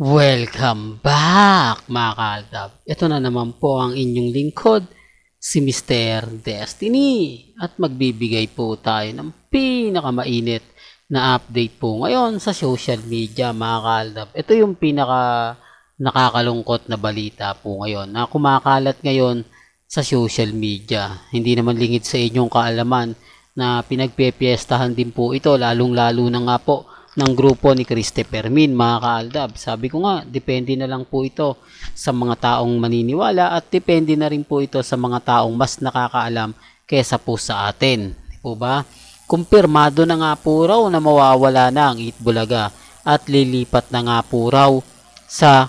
Welcome back mga kaldab. Ito na naman po ang inyong lingkod, si Mr. Destiny. At magbibigay po tayo ng pinakamainit na update po ngayon sa social media mga kaldab. Ito yung pinaka nakakalungkot na balita po ngayon na kumakalat ngayon sa social media. Hindi naman lingid sa inyong kaalaman na pinagpepiestahan din po ito lalong lalo na nga po ng grupo ni Christopher Min, mga kaaldab. Sabi ko nga, depende na lang po ito sa mga taong maniniwala at depende na rin po ito sa mga taong mas nakakaalam kesa po sa atin. Di po ba? Kumpirmado na nga po raw na mawawala na ang Itbulaga at lilipat na nga po raw sa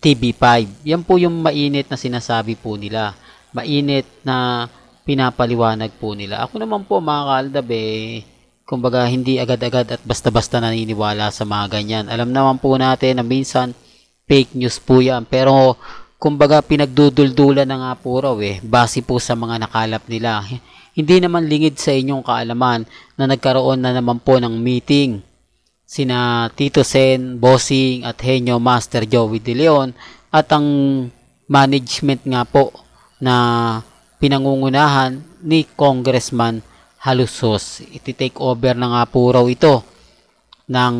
TV5. Yan po yung mainit na sinasabi po nila. Mainit na pinapaliwanag po nila. Ako naman po mga kaaldab eh, kumbaga hindi agad-agad at basta-basta naniniwala sa mga ganyan. Alam naman po natin na minsan fake news po yan. Pero kumbaga pinagduduldulan na nga po raw eh, base po sa mga nakalap nila. Hindi naman lingid sa inyong kaalaman na nagkaroon na naman po ng meeting sina Tito Sen, Bossing at Henyo Master Joey De Leon at ang management nga po na pinangungunahan ni Congressman Halusos. Iti-take over na nga po raw ito ng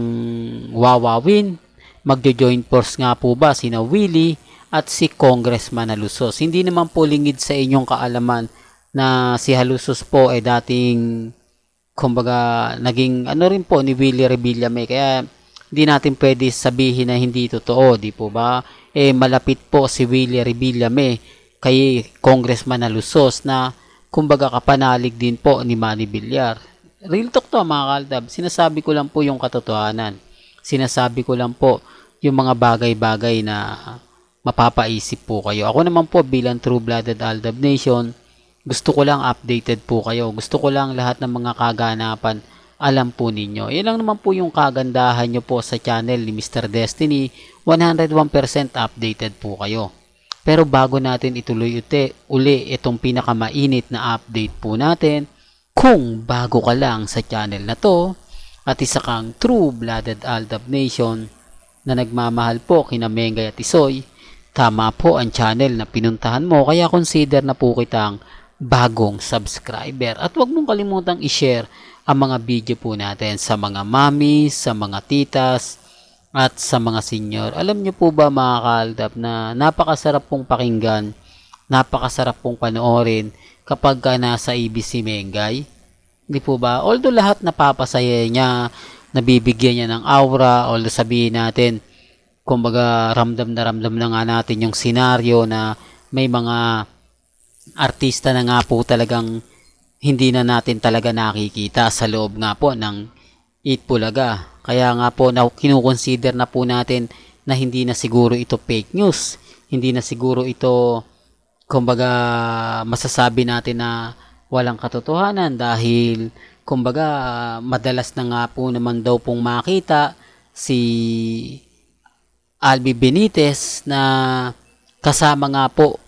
Wawawin. Magjo-join force nga po ba sina Willie at si Congressman Halusos. Hindi naman po lingid sa inyong kaalaman na si Halusos po ay dating kumbaga naging ano rin po ni Willie Revillame kaya hindi natin pwede sabihin na hindi totoo, di po ba? Eh malapit po si Willie Revillame kay Congressman Alusos na kumbaga kapanalig din po ni Manny Villar. Real talk to mga kaldab, sinasabi ko lang po yung katotohanan. Sinasabi ko lang po yung mga bagay-bagay na mapapaisip po kayo. Ako naman po bilang True-Blooded Aldab Nation, gusto ko lang updated po kayo. Gusto ko lang lahat ng mga kaganapan alam po ninyo. Yan lang naman po yung kagandahan nyo po sa channel ni Mr. Destiny. 101% updated po kayo. Pero bago natin ituloy ute, uli itong pinakamainit na update po natin, kung bago ka lang sa channel na to, at isa kang true-blooded Aldab Nation na nagmamahal po kina Mengay at Isoy, tama po ang channel na pinuntahan mo kaya consider na po kitang bagong subscriber. At huwag mong kalimutang i-share ang mga video po natin sa mga mami, sa mga titas, at sa mga senior. Alam nyo po ba mga kaaldab na napakasarap pong pakinggan, napakasarap pong panoorin kapag ka nasa ABC Mengay? Hindi po ba? Although lahat napapasaya niya, nabibigyan niya ng aura, although sabihin natin, kumbaga ramdam na ramdam na nga natin yung senaryo na may mga artista na nga po talagang hindi na natin talaga nakikita sa loob nga po ng Itbulaga. Kaya nga po na kinukonsider na po natin na hindi na siguro ito fake news. Hindi na siguro ito kumbaga masasabi natin na walang katotohanan dahil kumbaga madalas na nga po naman daw pong makita si Albi Benitez na kasama nga po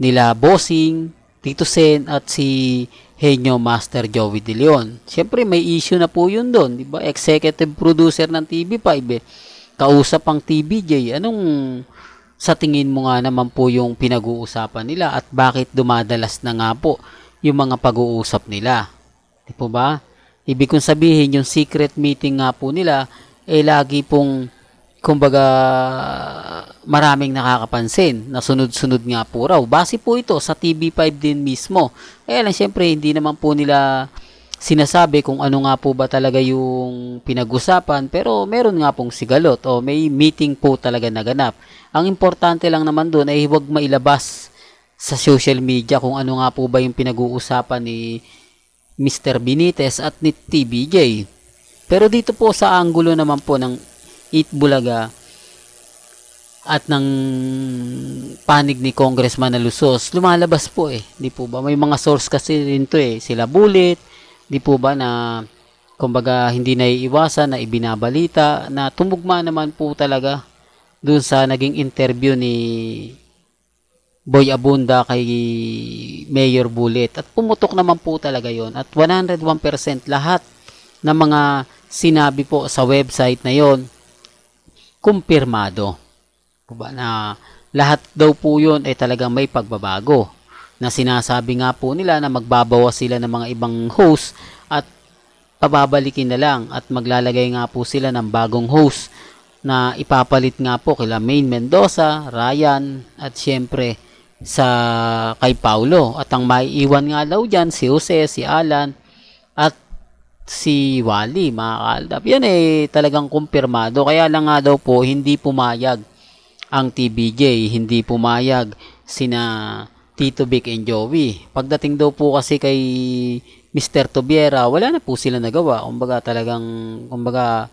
nila Bossing, Tito Sen at si Henyo Master Joey De Leon. Siyempre may issue na po yun doon, di ba? Executive producer ng TV5 eh. Kausap ang TBJ. Anong sa tingin mo nga naman po yung pinag-uusapan nila at bakit dumadalas na nga po yung mga pag-uusap nila? Di po ba? Ibig kong sabihin yung secret meeting nga po nila eh lagi pong kumbaga maraming nakakapansin na sunod-sunod nga po raw. Base po ito sa TV5 din mismo. Kaya lang syempre hindi naman po nila sinasabi kung ano nga po ba talaga yung pinag-usapan pero meron nga pong sigalot o may meeting po talaga naganap. Ang importante lang naman doon ay huwag mailabas sa social media kung ano nga po ba yung pinag-uusapan ni Mr. Benitez at ni TBJ. Pero dito po sa angulo naman po ng Eat Bulaga at ng panig ni Congressman Alusos, lumalabas po eh. Di po ba? May mga source kasi rin to eh. Sila Bullet, di po ba na kumbaga hindi na iiwasan na ibinabalita na tumugma naman po talaga dun sa naging interview ni Boy Abunda kay Mayor Bullet at pumutok naman po talaga yon at 101% lahat ng mga sinabi po sa website na yon kumpirmado. Ba, na lahat daw po yun ay talagang may pagbabago. Na sinasabi nga po nila na magbabawas sila ng mga ibang host at pababalikin na lang at maglalagay nga po sila ng bagong host na ipapalit nga po kila Main Mendoza, Ryan at syempre sa kay Paulo at ang maiiwan nga daw dyan si Jose, si Alan si Wally mga kaaldap. Yan eh talagang kumpirmado kaya lang nga daw po hindi pumayag ang TBJ, hindi pumayag sina Tito Vic and Joey. Pagdating daw po kasi kay Mr. Tobiera, wala na po sila nagawa. Kumbaga talagang, kumbaga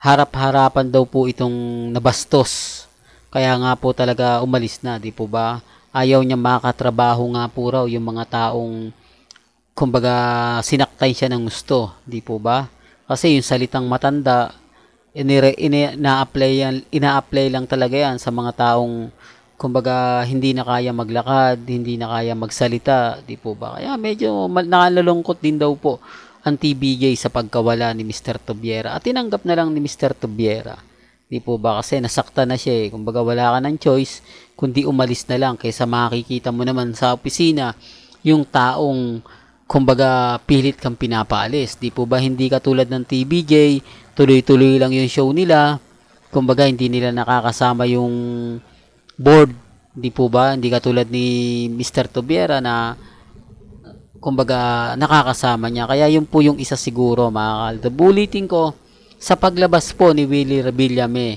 harap-harapan daw po itong nabastos. Kaya nga po talaga umalis na, di po ba? Ayaw niya makatrabaho nga po raw yung mga taong kumbaga sinaktan siya ng gusto, di po ba? Kasi yung salitang matanda, inire, ina-apply yan, ina-apply lang talaga yan sa mga taong kumbaga hindi na kaya maglakad, hindi na kaya magsalita, di po ba? Kaya medyo nakalulungkot din daw po ang TBJ sa pagkawala ni Mr. Tobiera at tinanggap na lang ni Mr. Tobiera. Di po ba kasi nasakta na siya eh. Kumbaga wala ka ng choice kundi umalis na lang kaysa makikita mo naman sa opisina yung taong kumbaga pilit kang pinapaalis. Di po ba hindi katulad ng TBJ, tuloy-tuloy lang yung show nila. Kumbaga hindi nila nakakasama yung board. Di po ba? Hindi katulad ni Mr. Tobiera na kumbaga nakakasama niya. Kaya yun po yung isa siguro mga kaldo. Bulitin ko sa paglabas po ni Willie Rebillame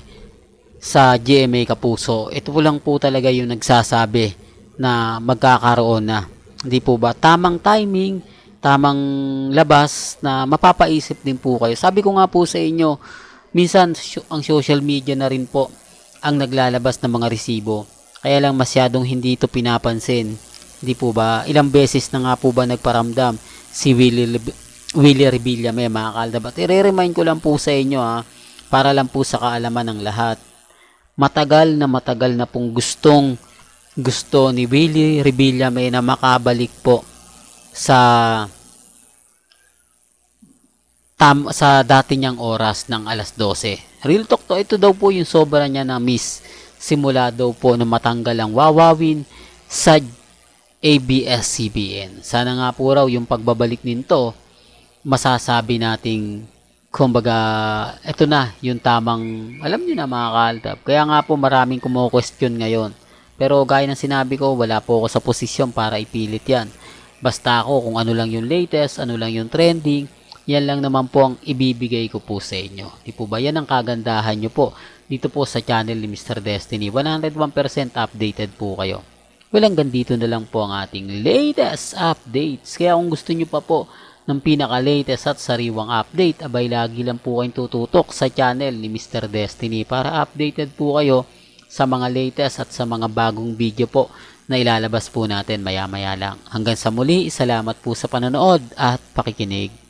sa GMA Kapuso. Ito po lang po talaga yung nagsasabi na magkakaroon na. Hindi po ba? Tamang timing, tamang labas na mapapaisip din po kayo. Sabi ko nga po sa inyo, minsan ang social media na rin po ang naglalabas ng mga resibo. Kaya lang masyadong hindi ito pinapansin. Hindi po ba? Ilang beses na nga po ba nagparamdam si Willie, Willie Revilla may mga kaldab. At i-remind ko lang po sa inyo ha, para lang po sa kaalaman ng lahat. Matagal na matagal na pong gustong gusto ni Willie Revilla may na makabalik po sa tam, sa dati niyang oras ng alas 12. Real talk to, ito daw po yung sobra niya na miss simula daw po na matanggal ang wawawin sa ABS-CBN. Sana nga po raw yung pagbabalik nito, masasabi nating kumbaga, ito na, yung tamang, alam niyo na mga kaltab. Kaya nga po maraming kumo-question ngayon. Pero gaya ng sinabi ko, wala po ako sa posisyon para ipilit yan. Basta ako kung ano lang yung latest, ano lang yung trending, yan lang naman po ang ibibigay ko po sa inyo. Di po ba? Yan ang kagandahan nyo po dito po sa channel ni Mr. Destiny. 101% updated po kayo. Well, hanggang dito na lang po ang ating latest updates. Kaya kung gusto nyo pa po ng pinaka-latest at sariwang update, abay lagi lang po kayong tututok sa channel ni Mr. Destiny para updated po kayo sa mga latest at sa mga bagong video po na ilalabas po natin maya-maya lang. Hanggang sa muli, salamat po sa panonood at pakikinig.